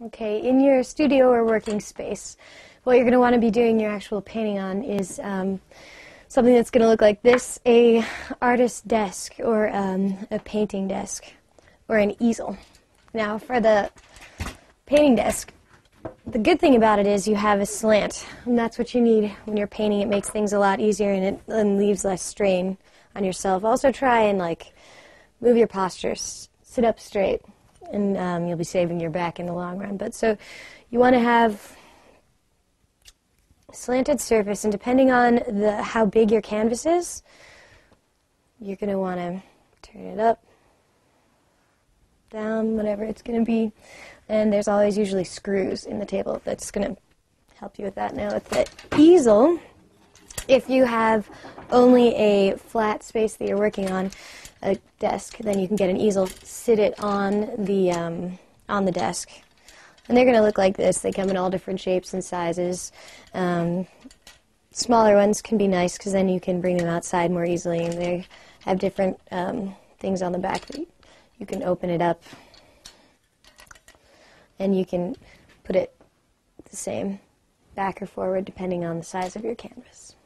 Okay, in your studio or working space, what you're going to want to be doing your actual painting on is um, something that's going to look like this, a artist desk or um, a painting desk or an easel. Now for the painting desk, the good thing about it is you have a slant, and that's what you need when you're painting. It makes things a lot easier and it and leaves less strain on yourself. Also try and like move your posture, sit up straight and um, you'll be saving your back in the long run. But so you want to have slanted surface, and depending on the how big your canvas is, you're going to want to turn it up, down, whatever it's going to be. And there's always usually screws in the table that's going to help you with that. Now with the easel, if you have only a flat space that you're working on, a desk, then you can get an easel, sit it on the um, on the desk, and they're going to look like this. They come in all different shapes and sizes. Um, smaller ones can be nice because then you can bring them outside more easily, and they have different um, things on the back that you can open it up, and you can put it the same back or forward depending on the size of your canvas.